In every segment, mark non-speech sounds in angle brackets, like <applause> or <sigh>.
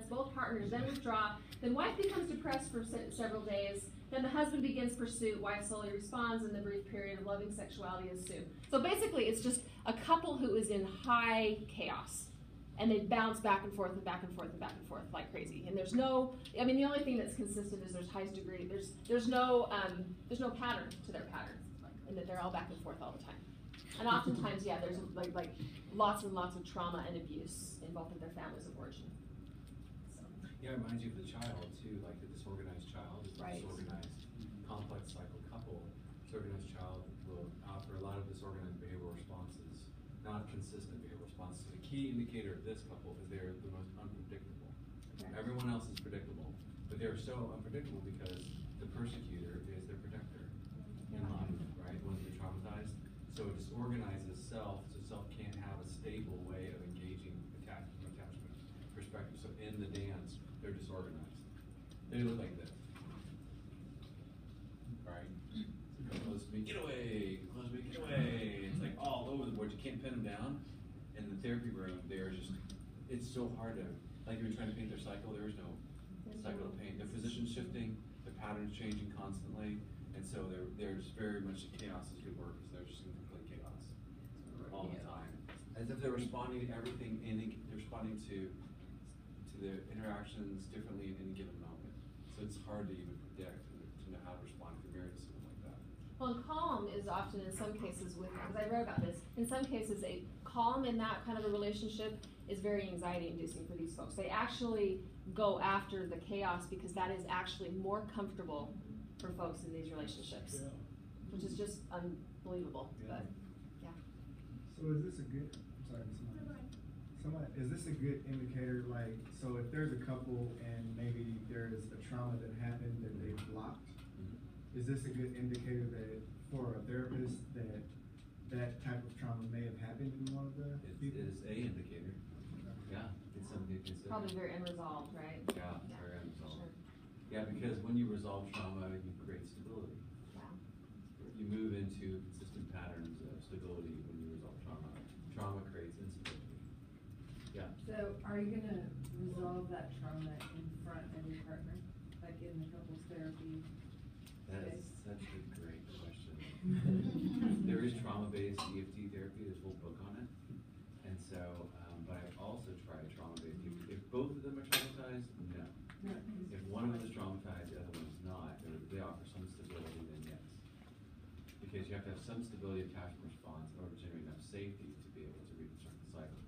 both partners then withdraw, then wife becomes depressed for se- several days, then the husband begins pursuit, wife slowly responds, and the brief period of loving sexuality ensues. So basically, it's just a couple who is in high chaos. And they bounce back and forth and back and forth and back and forth like crazy. And there's no, I mean, the only thing that's consistent is there's highest degree. There's there's no um, there's no pattern to their patterns, and that they're all back and forth all the time. And oftentimes, yeah, there's like like lots and lots of trauma and abuse in both of their families of origin. Yeah, it reminds you of the child too, like the disorganized child is a Right. disorganized, complex cycle couple. Disorganized child will offer a lot of disorganized behavioral responses, not consistent behavioral responses. The key indicator of this couple is they're the most unpredictable. Correct. Everyone else is predictable, but they're so unpredictable because the persecutor is their protector in life, right? When they're traumatized. So it disorganizes self, so self can't have a stable way of engaging attachment, from attachment perspective. So in the dance, they're disorganized. They look like this. Right? Come close to me, get away, close to me, get away. It's like all over the board. You can't pin them down. In the therapy room, they're just, it's so hard to, like you were trying to paint their cycle, there is no cycle of pain. The physician's shifting, the pattern's changing constantly, and so there, there's very much chaos is good work, because they're just in complete chaos all the time. As if they're responding to everything, in they're responding to, to the interactions differently in any given moment. So it's hard to even predict, and to know how to respond if you're married to someone like that. Well, calm is often in some cases with because I read about this. In some cases, a calm in that kind of a relationship is very anxiety inducing for these folks. They actually go after the chaos because that is actually more comfortable for folks in these relationships, which is just unbelievable. But yeah. So is this a good, I'm sorry, someone, someone, is this a good indicator, like, so if there's a couple and maybe there's a trauma that happened that they blocked, mm-hmm. is this a good indicator that, for a therapist, that that type of trauma may have happened in one of the It people? is a indicator, yeah, it's something to consider. Probably very unresolved, right? Yeah, very unresolved. Sure. Yeah, because when you resolve trauma, you create stability. Yeah. You move into consistent patterns of stability when you resolve trauma. Trauma creates instability. Yeah. So are you gonna resolve that trauma in front of your partner, like in the couples therapy? That is such a great question. <laughs> There is trauma-based EFT therapy, there's a whole book on it. And so, um, but I've also tried trauma-based EFT. If both of them are traumatized, no. No, If one of them is traumatized, the other one is not, they, they offer some stability, then yes. Because you have to have some stability attachment response in order to generate enough safety to be able to reconstruct the cycle.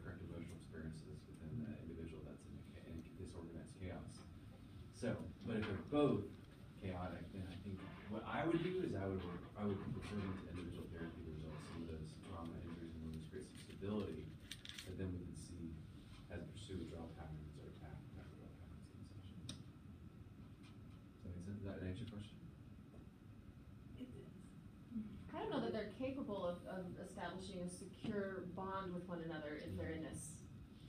Correct emotional experiences within the individual that's in, cha- in disorganized chaos. So, but if they're both chaotic, then I think what I would do is I would, I would refer them to individual therapy to resolve some of those trauma injuries and wounds, create some stability. But then we can see, as pursue withdrawal patterns or path withdrawal patterns in the session. Does that make sense? That answer your question? I don't know that they're capable of, of establishing a secure bond with one another if they're in this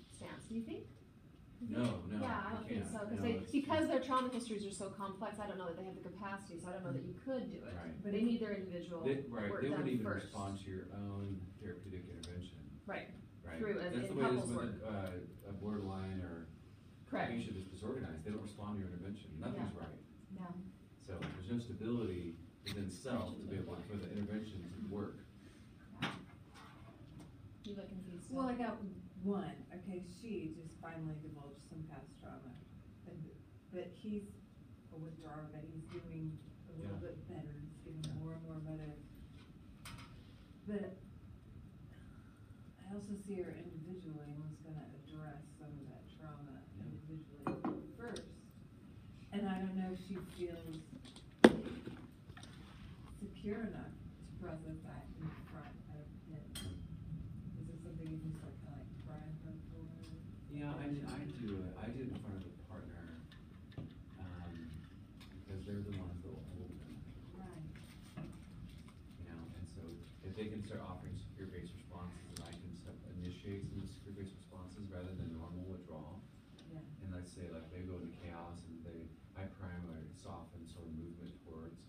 stance. Do you think? No, no, Yeah, I don't think so, because No, they, it's- because their trauma histories are so complex, I don't know that they have the capacity, so I don't know that you could do it. Right. But they need their individual They, right, work they done wouldn't even first. respond to your own therapeutic intervention, Right, right? Through a- That's in the way it is couples with a, uh, a borderline or correct. patient that's disorganized, they don't respond to your intervention, nothing's right. Yeah. So there's no stability within self to be able, for the intervention to work. You look confused. Well, I got one, okay, she just finally divulged some past trauma. And, but he's a withdrawer, but he's doing a little Yeah. bit better, he's getting Yeah. more and more better. But I also see her individually and was gonna address some of that trauma Yeah. individually first. And I don't know if she feels secure enough to process that in front of him. Is it something you just like kinda like cry her for? Yeah, I mean, I do it, I do it in front of the partner, um, because they're the ones that will hold them, Right. you know, and so if they can start offering secure-based responses, and I can start initiate some secure-based responses rather than normal withdrawal. Yeah. And let's say like they go into chaos and they, I prime or soften sort of movement towards,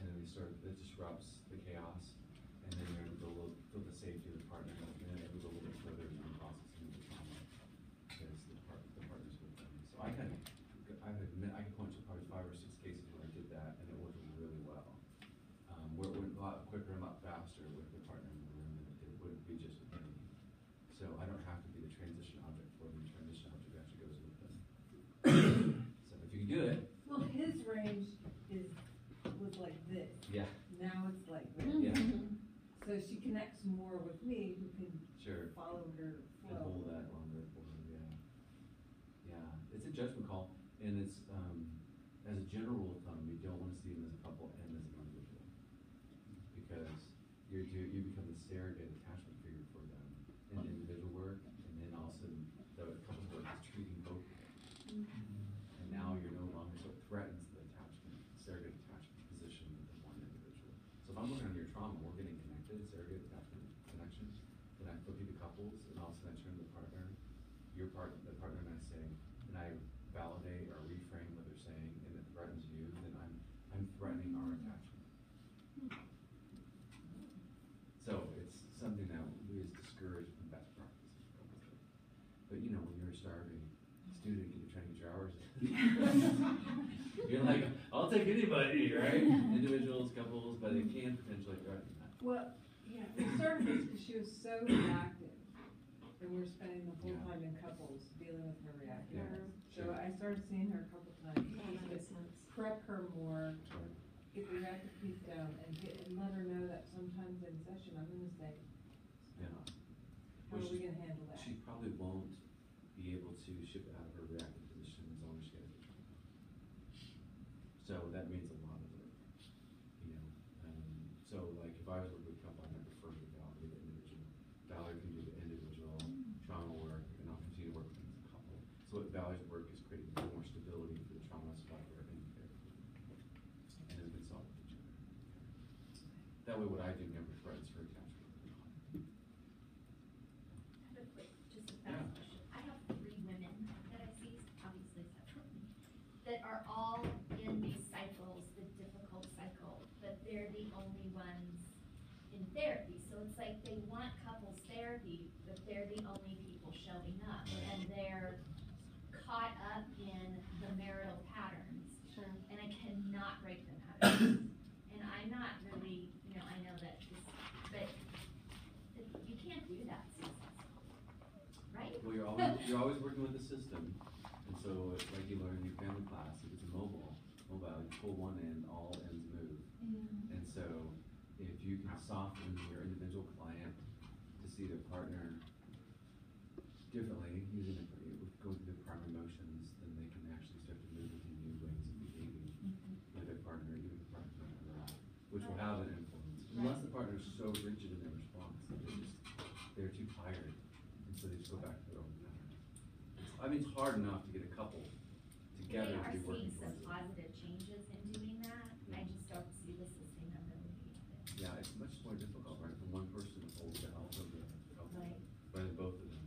and then they sort of, it disrupts the chaos. And then you're able to feel, feel the safety of the partner, and then they're able to go a little bit further in processing the trauma. Because the part, the longer And flow. hold that longer for them, yeah. Yeah, it's a judgment call, and it's, um, as a general rule of thumb, you don't wanna see them as a couple and as an individual. Because you're, do- you become the surrogate attachment figure for them in the individual work, and then also the couple work is treating both. And now you're no longer, so it threatens the attachment, surrogate attachment position of the one individual. So if I'm looking at your trauma, we're getting connected, surrogate attachment connection, then I flip you to couples, and all of a sudden I turn to the partner, your partner and I say, and I validate or reframe what they're saying, and it threatens you, then I'm, I'm threatening our attachment. So it's something that we as discourage from best practices. obviously. But you know, when you're a starving student, you're trying to get your hours in. <laughs> You're like, I'll take anybody, right? Individuals, couples, but it can potentially threaten that. Well, yeah, it started this because she was so reactive, and we were spending the whole Yeah. time in couples dealing with her Yeah. So sure. I started seeing her a couple times, That to sense. prep her more, Right. get the reactive piece down, and get, and let her know that sometimes in session, I'm gonna say, Yeah. how Well, are we gonna handle that? She probably won't be able to shift out of her reactive position as long as she has the trauma. So that means a lot of work, you know, um, so like if I was working with a couple, I'd prefer to Valerie the individual. Valerie can do the individual trauma work, and I'll continue to work with a couple. So what Valerie's work is creating more stability for the trauma survivor and the therapy. And has been solved with each other. That way what I do never threatens her attachment. I have a quick, just a Yeah. fast question. I have three women that I see, obviously separately, that are all in these cycles, the difficult cycle, but they're the only ones in therapy. So it's like they want couples therapy, but they're the only people showing up. And they're caught up in the marital patterns Sure. and I cannot break them out of it. <coughs> And I'm not really, you know, I know that this, but you can't do that successfully, right? Well, you're always, you're always working with the system, and so it's like you learn in your family class, if it's a mobile, mobile, you pull one end, all ends move. Mm-hmm. And so, if you can soften your individual client to see their partner differently, using the, going through the primary emotions, then they can actually start to move into new ways of behaving mm-hmm. with their partner, even if the partner's not around, which will have an influence. Unless the partner is so rigid in their response, that they're just, they're too tired, and so they just go back to their own pattern. I mean, it's hard enough to couple They together to are be working seeing some it. positive changes in doing that, I Yeah. just don't see the sustainability of it. Yeah, it's much more difficult, right, for one person to hold the health of the couple, Right. rather than both of them.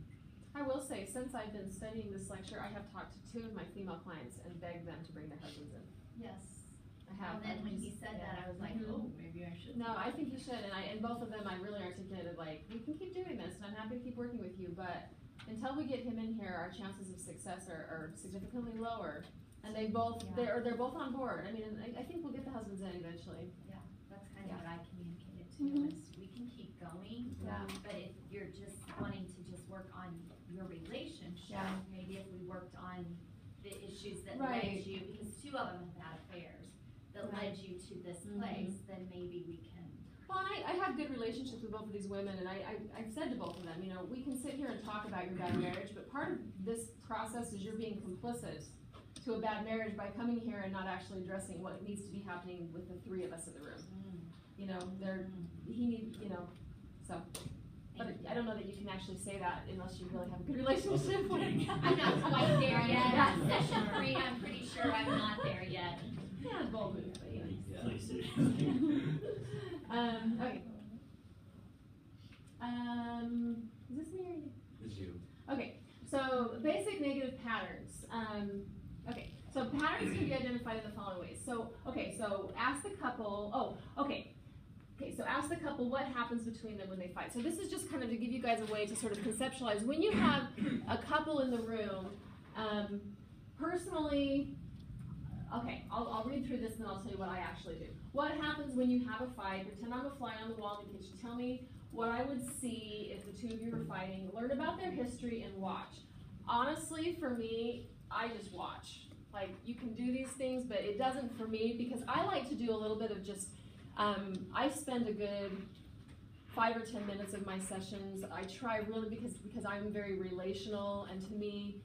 I will say, since I've been studying this lecture, I have talked to two of my female clients and begged them to bring their husbands in. Yes. I have. And then I'm when he just- said that, I was like, Mhm. oh, maybe I should. No, I think you should, and I, and both of them, I really articulated like, we can keep doing this, and I'm happy to keep working with you, but until we get him in here, our chances of success are, are significantly lower. And they both, Yeah. they're, they're both on board, I mean, and I, I think we'll get the husbands in eventually. Yeah, that's kind of what I communicated to, is we can keep going, Yeah. but if you're just wanting to just work on your relationship, Yeah. maybe if we worked on the issues that Right. led you, because two of them have had affairs, that led you to this Mhm. place, then maybe we can. Well, and I, I have good relationships with both of these women, and I, I, I've said to both of them, you know, we can sit here and talk about your bad marriage, but part of this process is you're being complicit to a bad marriage by coming here and not actually addressing what needs to be happening with the three of us in the room. You know, they're, he needs, you know, so, but I don't know that you can actually say that unless you really have a good relationship with. him. I'm not quite there yet, session three, I'm pretty sure I'm not there yet. Yeah, bold move, but you <laughs> know. <laughs> Um, okay. Um, is this me or you? It's you. Okay, so basic negative patterns. Um, okay, so patterns can be identified in the following ways. So, okay, so ask the couple, oh, okay. Okay, so ask the couple what happens between them when they fight. So this is just kind of to give you guys a way to sort of conceptualize. When you have a couple in the room, um, personally, okay, I'll, I'll read through this and then I'll tell you what I actually do. What happens when you have a fight? Pretend I'm a fly on the wall in the kitchen. Tell me what I would see if the two of you were fighting. Learn about their history and watch. Honestly, for me, I just watch. Like, you can do these things, but it doesn't for me because I like to do a little bit of just, um, I spend a good five or ten minutes of my sessions. I try really because because I'm very relational, and to me,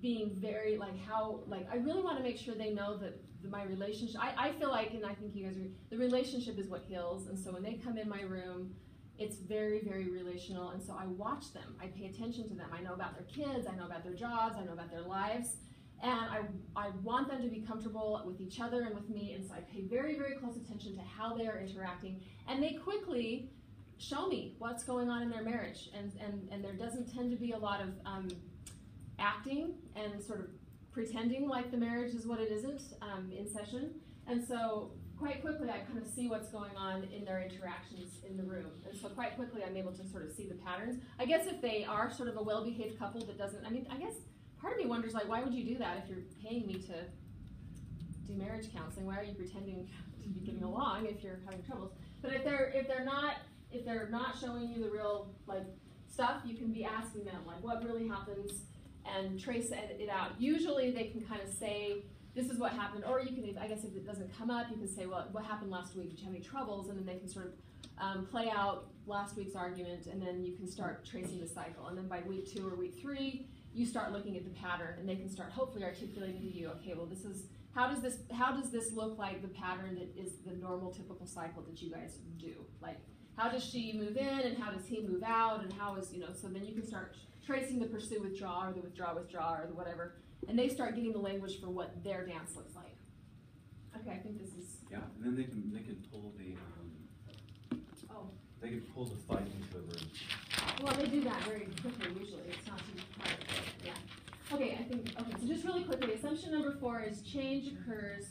being very like how like I really want to make sure they know that my relationship. I, I feel like, and I think you guys are. The relationship is what heals, and so when they come in my room, it's very very relational, and so I watch them. I pay attention to them. I know about their kids. I know about their jobs. I know about their lives. And I, I want them to be comfortable with each other and with me, and so I pay very, very close attention to how they are interacting. And they quickly show me what's going on in their marriage. And, and, and there doesn't tend to be a lot of um, acting and sort of pretending like the marriage is what it isn't um, in session. And so quite quickly I kind of see what's going on in their interactions in the room. And so quite quickly I'm able to sort of see the patterns. I guess if they are sort of a well-behaved couple that doesn't, I mean, I guess part of me wonders like, why would you do that if you're paying me to do marriage counseling? Why are you pretending <laughs> to be getting along if you're having troubles? But if they're if they're not if they're not showing you the real like stuff, you can be asking them like what really happens and trace it, out. Usually they can kind of say this is what happened, or you can I guess if it doesn't come up, you can say well what happened last week? Did you have any troubles? And then they can sort of um, play out last week's argument, and then you can start tracing the cycle. And then by week two or week three, you start looking at the pattern, and they can start hopefully articulating to you, okay, well this is how does this how does this look like the pattern that is the normal typical cycle that you guys do? Like how does she move in and how does he move out and how is you know so then you can start tracing the pursue withdraw or the withdraw withdraw or the whatever and they start getting the language for what their dance looks like okay i think this is Yeah, and then they can, they can pull the, um, oh they can pull the fight into a room. well they do that very quickly usually it's not too hard yeah okay i think okay so just really quickly assumption number four is change occurs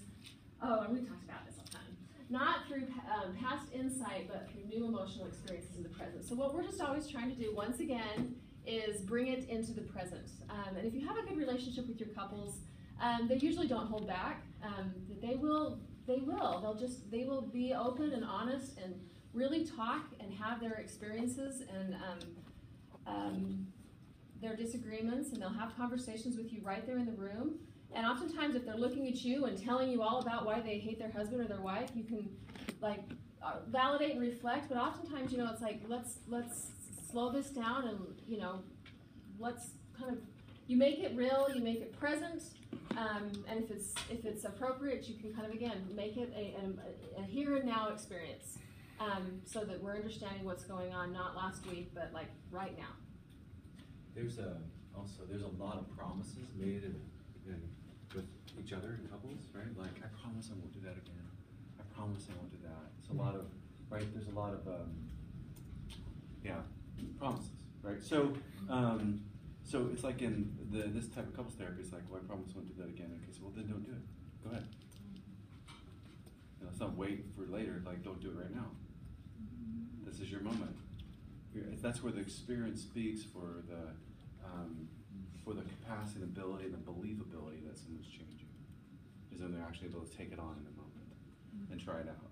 oh and we talked about this a time. not through um, past insight but through new emotional experiences in the present so what we're just always trying to do once again is bring it into the present. Um, and if you have a good relationship with your couples, um, they usually don't hold back. Um, they will, they will. They'll just, they will be open and honest and really talk and have their experiences and um, um, their disagreements, and they'll have conversations with you right there in the room. And oftentimes, if they're looking at you and telling you all about why they hate their husband or their wife, you can like uh, validate and reflect. But oftentimes, you know, it's like let's let's slow this down and you know let's kind of you make it real you make it present um, and if it's if it's appropriate you can kind of again make it a, a, a here and now experience um, so that we're understanding what's going on not last week but like right now There's a, also, there's a lot of promises made in, in, with each other in couples, right? Like, I promise I won't do that again. I promise I won't do that. It's a lot of, right, there's a lot of, um, yeah, promises, right? So, um, so it's like in the, this type of couples therapy, it's like, well, I promise I won't do that again. Okay, so well, then don't do it. Go ahead. You know, it's not wait for later, like, don't do it right now. This is your moment. That's where the experience speaks for the, um, for the capacity, and ability, and the believability that someone's changing. Is when they're actually able to take it on in the moment and try it out.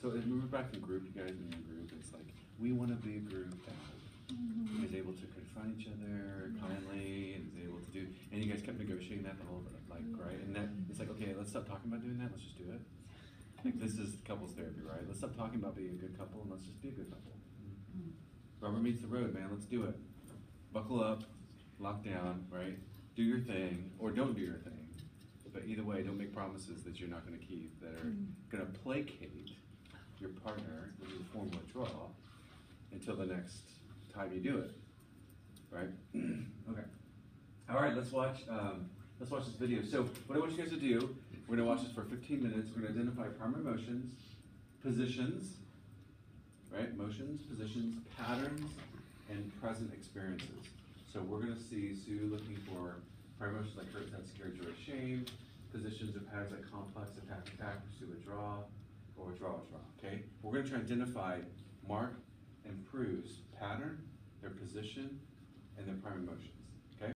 So were back in group, you guys in your group, it's like, we wanna be a group that mm-hmm. is able to confront each other kindly and is able to do, and you guys kept negotiating that the whole, like, mm-hmm. right? And that, it's like, okay, let's stop talking about doing that, let's just do it. Like, this is couples therapy, right? Let's stop talking about being a good couple and let's just be a good couple. Mm-hmm. Rubber meets the road, man, let's do it. Buckle up, lock down, right? Do your thing, or don't do your thing. But either way, don't make promises that you're not gonna keep, that are gonna placate your partner, is a form withdrawal, until the next time you do it, right? <clears throat> okay. All right, let's watch. Um, let's watch this video. So, what I want you guys to do, we're gonna watch this for 15 minutes. We're gonna identify primary emotions, positions, right? Motions, positions, patterns, and present experiences. So we're gonna see Sue looking for primary emotions like hurt, sense, secure, joy, shame. Positions or patterns like complex, attack, attack, pursue, withdraw, or withdraw, withdraw. Okay. We're gonna try and identify Mark Prue's pattern, their position, and their primary emotion.